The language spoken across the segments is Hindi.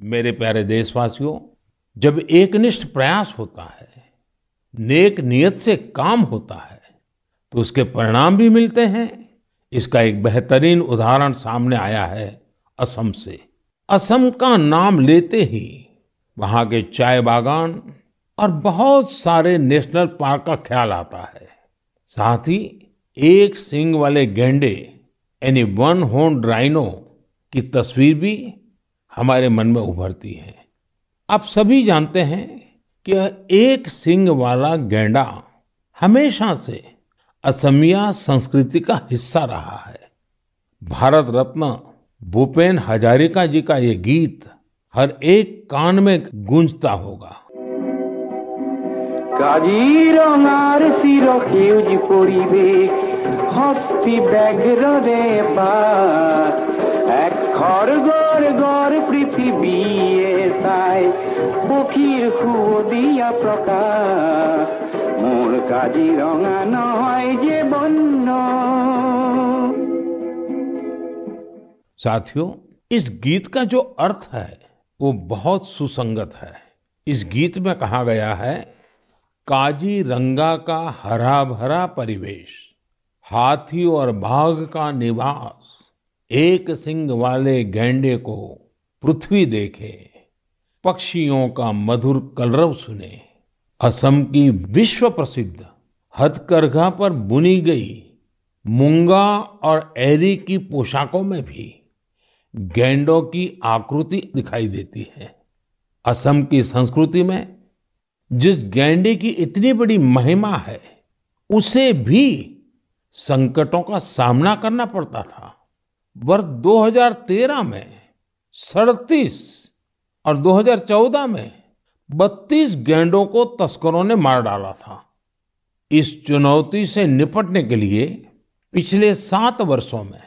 मेरे प्यारे देशवासियों, जब एकनिष्ठ प्रयास होता है, नेक नियत से काम होता है तो उसके परिणाम भी मिलते हैं। इसका एक बेहतरीन उदाहरण सामने आया है असम से। असम का नाम लेते ही वहाँ के चाय बागान और बहुत सारे नेशनल पार्क का ख्याल आता है। साथ ही एक सिंग वाले गेंडे, यानी वन होर्न राइनो की तस्वीर भी हमारे मन में उभरती है आप सभी जानते हैं कि एक सिंग वाला गैंडा हमेशा से असमिया संस्कृति का हिस्सा रहा है भारत रत्न भूपेन हजारिका जी का ये गीत हर एक कान में गूंजता होगा কাজিৰঙাৰ চিৰ সেউজ পৰিৱেশ হস্তি ব্যাঘ্ৰৰে পাত এক খৰগৰ গড় পৃথিৱীয়ে চাই পক্ষীৰ সুদিয়া প্ৰকাশ মোৰ কাজিৰঙা নহয় যে বন্য साथियों इस गीत का जो अर्थ है वो बहुत सुसंगत है इस गीत में कहा गया है काजीरंगा का हरा भरा परिवेश हाथी और बाघ का निवास एक सिंग वाले गैंडे को पृथ्वी देखे, पक्षियों का मधुर कलरव सुने। असम की विश्व प्रसिद्ध हथकरघा पर बुनी गई मुंगा और एरी की पोशाकों में भी गैंडों की आकृति दिखाई देती है। असम की संस्कृति में जिस गैंडे की इतनी बड़ी महिमा है, उसे भी संकटों का सामना करना पड़ता था। वर्ष 2013 में सड़तीस और 2014 में 32 गैंडों को तस्करों ने मार डाला था। इस चुनौती से निपटने के लिए पिछले सात वर्षों में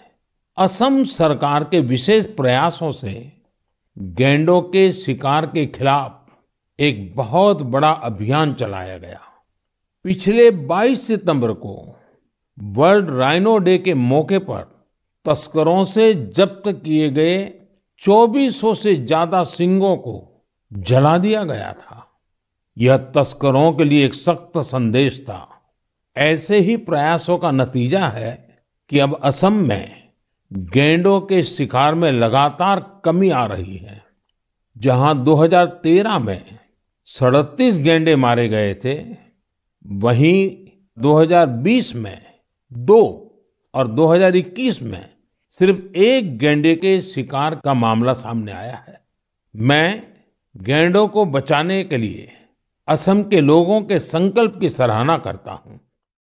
असम सरकार के विशेष प्रयासों से गैंडों के शिकार के खिलाफ एक बहुत बड़ा अभियान चलाया गया। पिछले 22 सितंबर को वर्ल्ड राइनो डे के मौके पर तस्करों से जब्त किए गए 2400 से ज़्यादा सिंगों को जला दिया गया था। यह तस्करों के लिए एक सख्त संदेश था। ऐसे ही प्रयासों का नतीजा है कि अब असम में गेंडों के शिकार में लगातार कमी आ रही है। जहाँ 2013 में सड़तीस गेंडे मारे गए थे, वहीं 2020 में दो और 2021 में सिर्फ़ एक गैंडे के शिकार का मामला सामने आया है। मैं गैंडों को बचाने के लिए असम के लोगों के संकल्प की सराहना करता हूँ।